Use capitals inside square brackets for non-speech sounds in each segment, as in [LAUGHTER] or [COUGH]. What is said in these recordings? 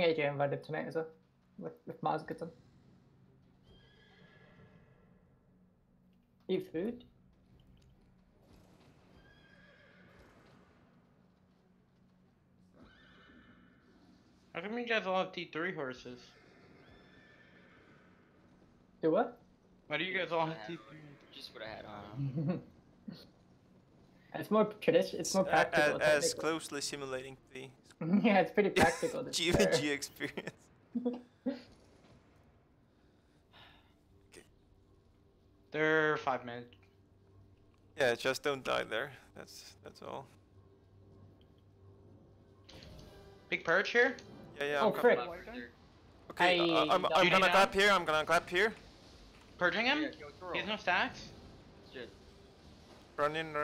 think AJ invited tonight as well. If, if Mars gets on. Eat food? How come you guys all have T3 horses? Do what? Why do you guys all have T3? Just what I had on. [LAUGHS] it's more tradition. It's more a- practical. a- as technically. closely simulating the [LAUGHS] yeah, it's pretty practical. to be fair. GVG experience. [LAUGHS] They're five minutes. Yeah, just don't die there. That's that's all. Big purge here. Yeah, yeah. Oh, I'm co- frick. Okay, I- uh, I'm, I'm You gonna down? clap here. I'm gonna clap here. Purging him. Yeah. He has no stacks. Shit. Run in.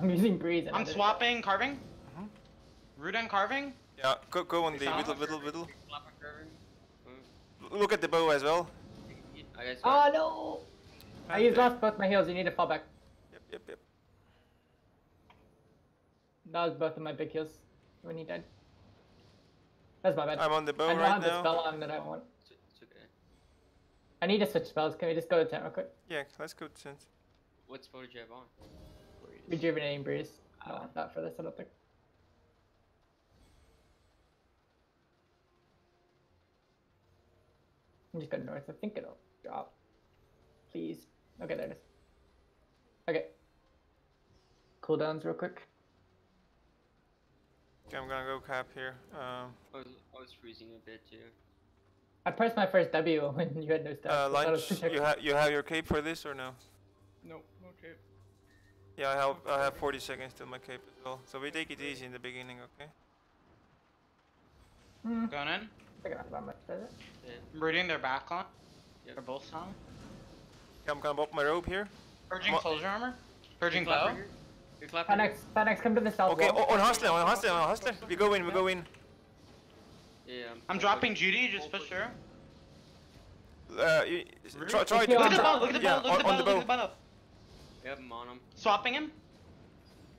I'm using breeze. and I'm swapping carving. Root and carving. Yeah, go go on the found whittle, it? whittle, whittle. Clap on curving. L- mm. Look at the bow as well. I guess. Oh no! I And used there. lost both my heals. You need to fall back. Yep, yep, yep. That was both of my big heals when he died. That's my bad. I'm on the I bow don't right have the spell on that I want. It's, it's okay. I need to switch spells. Can we just go to 10 real quick? Yeah, let's go to sense. What spell did you have on? Rejuvenating breeze. I don't want that for this, I don't think. I'm just gonna north. I think it'll drop. Please. Okay, there it is. Okay. Cooldowns real quick. Okay, I'm gonna go cap here. Um, I was, I was freezing a bit too. I pressed my first W [LAUGHS] when you had no stuff. uh, so I thought it was lunch. You have you have your cape for this or no? No, no cape. Yeah, I have I have 40 seconds till my cape as well. So we take it easy in the beginning, okay? Hmm, Going in. I forgot about much, does it? Yeah. Rooting their back on. Yep. They're both on. Yeah, I'm gonna pop my rope here. Purging Mo- soldier armor. Purging Good clap bow. right here. Clap Panex, Panex, come to the south Okay, wall. o- on hustler, on hustler, on hustler. We go in, we go in. Yeah, I'm dropping Judy. Just for sure. Uh, you, try, try Okay, to Look at the top. bow. Look at the yeah, bow. Look at the on, bow. on the Look at the bow. We have him on him. Swapping him.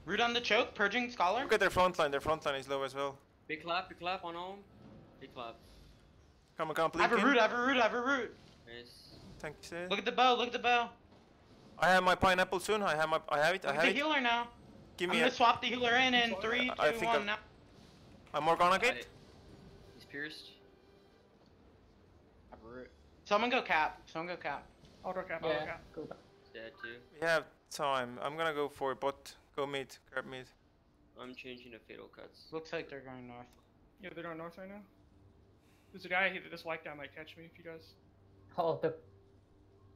Root on the choke. Purging scholar. Look at their front line. Their front line is low as well. Big clap, big clap on home. Big clap. Come on, come on, I have a root. I have a root. I have a root. Nice. Thanks. uh, Look at the bow. Look at the bow. I have my pineapple soon. I have my, I have it. I Look at have the it. healer now. Give me. I'm me gonna swap the healer in in three, I two, think one. I've- Now. a Morgana Got kit. it. He's pierced. I have a root. Someone go cap. Someone go cap. Auto cap, auto Yeah, cap. cool. He's dead too. We have time. I'm gonna go for bot. Go mid. Grab mid. I'm changing to fatal cuts. Looks like they're going north. Yeah, they're going north right now. There's a guy here that this white guy might catch me if you guys. all the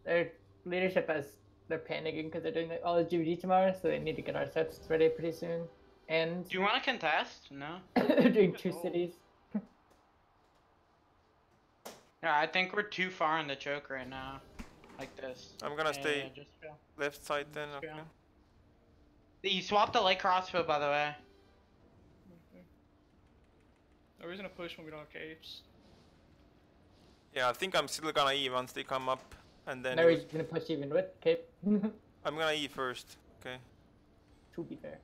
their leadership has they're panicking because they're doing all the GVG tomorrow, so they need to get our sets ready pretty soon. And Do you want to contest? No. [LAUGHS] they're doing two oh. [LAUGHS] No. cities. Yeah, I think we're too far in the choke right now. Like this. I'm gonna stay Yeah, just go. left side then. Okay. You swapped the light crossbow, by the way. Okay. No reason to push when we don't have capes. Yeah, I think I'm still gonna E once they come up, and then now it he's gonna push even with Cape. [LAUGHS] I'm gonna E first. Okay. to be fair.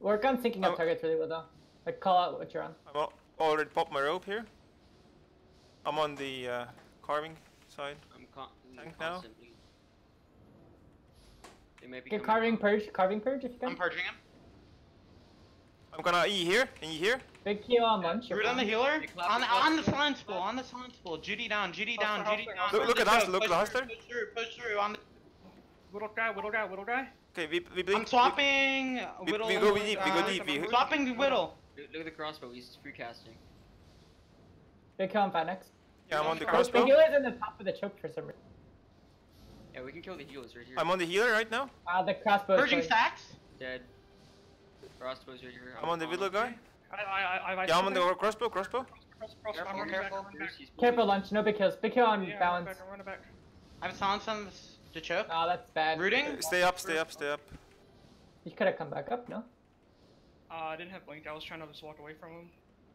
Work on syncing Oh. up targets really well though. Like call out what you're on. I'm already popped my rope here. I'm on the uh, carving side. I'm con- Tank now? constantly. They may be Get coming carving purge, carving purge if you can. I'm purging him. I'm gonna E here. Can you hear? Big heal on lunch. you're Root on the healer. On, big clap, on the big silence clap. spool. On the silence spool. Judy down. Judy down. Judy down. Look- look at Push look at push Hustler. through, Push through. Push through. On the, Little guy, little guy, little guy. Okay, we we blink. I'm swapping. we Whittle. go deep, we go uh, deep, we- Swapping Whittle. Look, look at the crossbow. He's free casting. Big heal on Phanex. Yeah, I'm on the The crossbow. heal is in the top of the choke for some reason. Yeah, we can kill the healers right here. I'm on the healer right now. Ah, the crossbow. Purging stacks. Dead. Crossbow's right here. I'm on the middle guy. I, I, I, I. Yeah, I'm on the crossbow. Crossbow. Cross, cross, Careful, careful. back, I'm running back. Pierce, he's Careful lunch, no big kills. Big kill on Yeah, I'm balance. back, I'm running back. I have silence on the choke. Ah, that's bad. Rooting. Uh, Stay up, stay up, stay up. You could have come back up, no? Uh, I didn't have blink. I was trying to just walk away from him.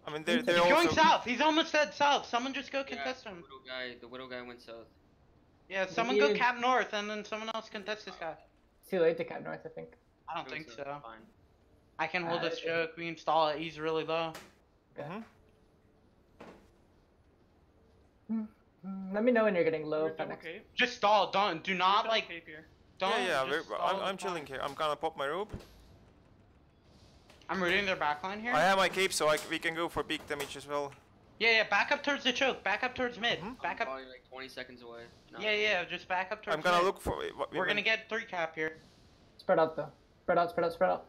I mean, they're they're He's also. going south. He's almost dead south. Someone just go Yeah, contest the him. widow guy. The widow guy went south. Yeah, He someone go is- cap north, and then someone else contest this guy. It's too late to cap north, I think. I don't think south, so. Fine. I can hold Uh, this choke. We install it. He's really low. Okay. Mhm. Mm, Let me know when you're getting low, We're double Fenix. cape. Just stall. Don't. Do not like. cape here. Don't. yeah, yeah, just I'm, I'm chilling here. I'm gonna pop my rope. I'm rooting their backline here. I have my cape, so I c we can go for big damage as well. Yeah, yeah. Back up towards the choke. Back up towards mid. Mhm. Back up. Probably like 20 seconds away. No. Yeah, yeah. Just back up towards. I'm gonna mid. look for. what- We're when- gonna get three cap here. Spread out though. Spread out, spread out, spread out.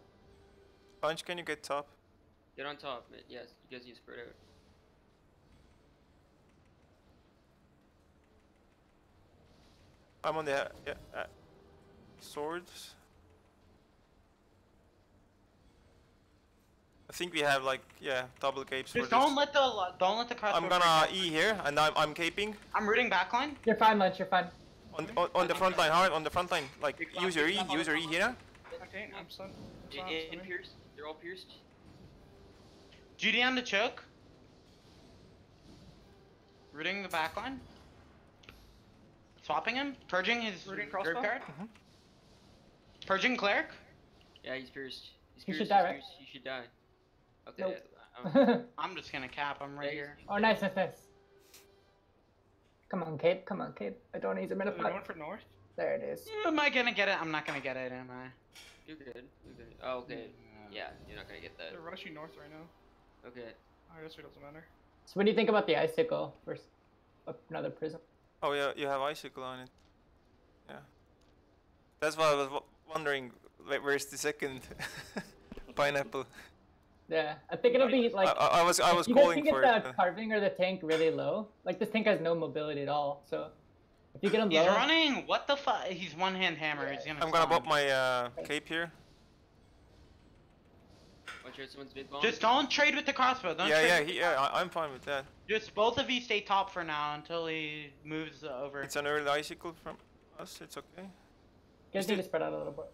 Punch, can you get top? Get on top, man. Yes, you guys need to spread out. I'm on the uh, yeah, uh, swords. I think we have like yeah double capes Just don't let the don't let the crossbow. I'm gonna. E here, and I'm I'm caping I'm rooting backline. You're fine, Lunch, you're fine. on on, on the front line hard on the front line. Like use your E, use your E here. Okay, I'm stunned. In, stunned, in, stunning. Pierced. They're all pierced. Judy on the choke. Rooting the backline. Swapping him. Purging his Rooting group crossbow? card. Mhm. Purging cleric. Yeah, he's pierced. He's He pierced. should he's die, right? He should die. Okay. Nope. [LAUGHS] um, I'm just gonna cap. I'm right yeah, here. he's- oh, nice, nice, nice. Come on, Cape. Come on, Cape. I don't need a minute. They're going for north. There it is. Am I gonna get it? I'm not gonna get it, am I? You're good. You're good. Oh, okay. Yeah, you're not gonna get that. They're rushing north right now. Okay. I guess it doesn't matter. So, what do you think about the icicle versus another prism? Oh yeah, you have icicle on it. Yeah. That's why I was w- wondering like, where's the second [LAUGHS] pineapple. Yeah, I think it'll be like. I, I, I was I if was you guys calling can get it. the uh, carving or the tank really low. Like this tank has no mobility at all. So if you get him He's low, running. What the fuck? He's one hand hammer. He's gonna. I'm gonna stun. pop my uh, cape here. Watch out, someone's mid bomb. Just don't trade with the crossbow. Don't yeah, trade yeah, with he, yeah. I, I'm fine with that. Just both of you stay top for now until he moves over. It's an early icicle from us. It's okay. you guys need to spread out a little bit.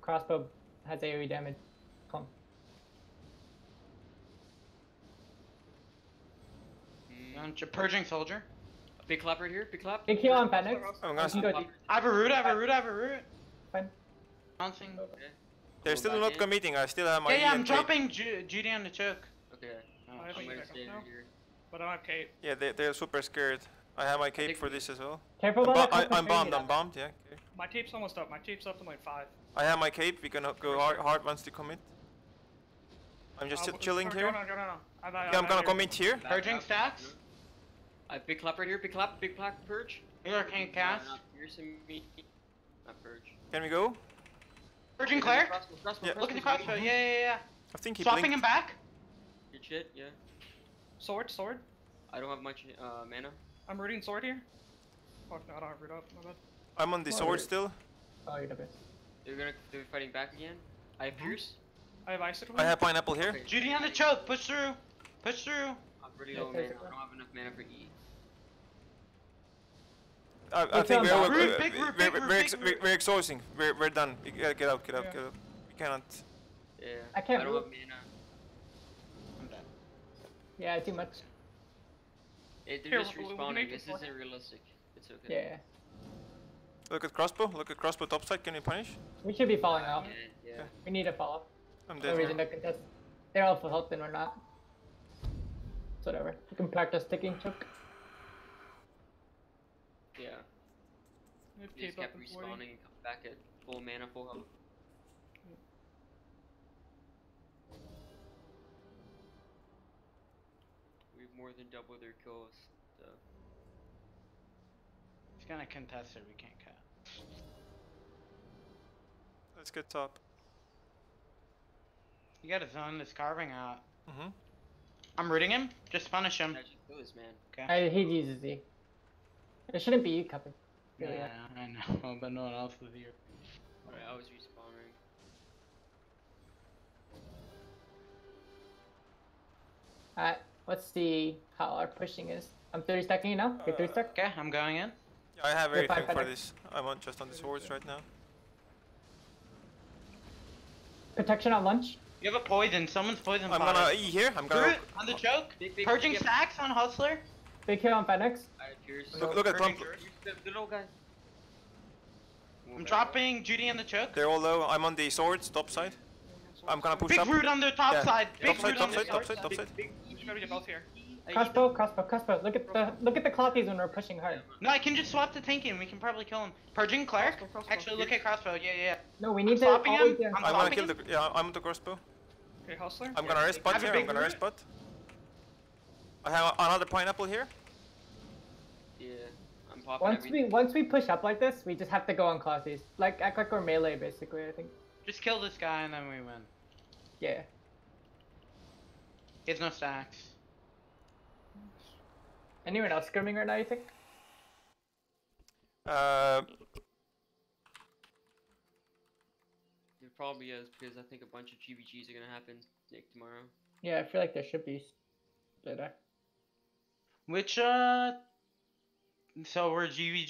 Crossbow has AoE damage. Come. Mm, Don't you- Purging soldier. Big clap right here. Big clap. Big heal on Fenix. I'm You gonna. can go deep. I have a root. I have a root. I have a root. Fine. Bouncing. Okay. They're Go still not in. committing. I still have my Yeah, E yeah. I'm dropping Ju- Judy on the choke. Okay. Oh, I I'm gonna stay now. here. But I don't have cape. Yeah, they they're super scared. I have my cape for this as well. Careful I'm, bo- I, I'm bombed. I'm bombed. Yeah. Okay. My tape's almost up. My tape's up in like five. I have my cape. We can uh, go hard, hard once they commit. I'm just Uh, chill- chilling go, here. Go, no, go, no, no. I'm, Yeah, I'm gonna commit here. Back Purging stacks. I have big clap right here. Big clap. Big clap. Purge. Healer can't cast. Uh, not piercing me. Not purge. Can we go? Purging cleric. Crossbow, crossbow, Yeah. Look at the crossbow. crossbow. Yeah, yeah, yeah. I think he Swapping blinked. him back. Good shit. Yeah. Sword, sword. I don't have much uh, mana. I'm rooting sword here. Fuck no, I don't have root up. My bad. I'm on the Oh, sword still. Oh, you're the best. They're gonna they're fighting back again. I have pierce. I have icicle. I have pineapple here. Okay. Judy on the choke. Push through. Push through. I'm pretty Yeah, low mana. I don't have enough mana for E. I, I think we're, round. we're, Root, big we're, we're, we're, big ex- root. we're, we're exhausting. We're, we're done. You gotta get out, get out, Yeah. get out. We cannot. Yeah. I can't I don't move. have. I'm dead. Yeah, too much. It, they're Here, just we- we respawning. This isn't realistic. It's okay. Yeah, Look at crossbow. Look at crossbow topside. Can you punish? we should be falling out. Yeah. yeah. We need to fall off. I'm No dead. reason to contest. They're all full health and we're not. It's whatever. You can practice ticking choke. Yeah. We have They just kept up respawning and come back at full mana, full health. We've more than doubled their kills. So. He's gonna contest it. We can't cut. Let's get top. You gotta zone this carving out. Mm-hmm. I'm rooting him. Just punish him. Actually, kill man. Okay. I, he uses Z. It shouldn't be you cupping. Really, Yeah, I know, but no one else is here. Alright, I was respawning. Alright, let's see how our pushing is. I'm 30 stacking you now. You're 3 uh, stack? Okay, I'm going in. Yeah, I have You're everything for this. I'm on just on the swords right now. Protection on lunch. You have a poison. Someone's poison. I'm potted. gonna E here. I'm gonna it on the choke. Big, big, Purging yep. stacks on hustler. Big kill on Fenix. I have pierce. look. Look at Purging Trump. Druid. The, the little guy. I'm dropping Judy on the choke. They're all low. I'm on the swords topside. I'm gonna push Big up. Big root on the top Yeah. side. Big Topside, root on the top side. topside. Big, big, Gotta get both here. Crossbow, crossbow, crossbow. Look at the look at the clockies when we're pushing hard. No, I can just swap the tank in. We can probably kill him. Purging cleric. Crossbow, crossbow. Actually, look at crossbow. Yeah, yeah. No, we need to swapping always him? be I'm I'm gonna swapping kill the. Yeah, I'm on the crossbow. Okay, hustler. I'm Yeah, gonna I raise think- spot Have a here. I'm gonna root. raise. I have another pineapple here. Yeah, Once we once we push up like this, we just have to go on clockies. Like act like we're melee basically. I think. Just kill this guy and then we win. Yeah. He has no stacks. Anyone else scrimming right now? You think? Uh, It probably is because I think a bunch of GVGs are gonna happen Nick tomorrow. Yeah, I feel like there should be. Later. Which uh. So we're GVG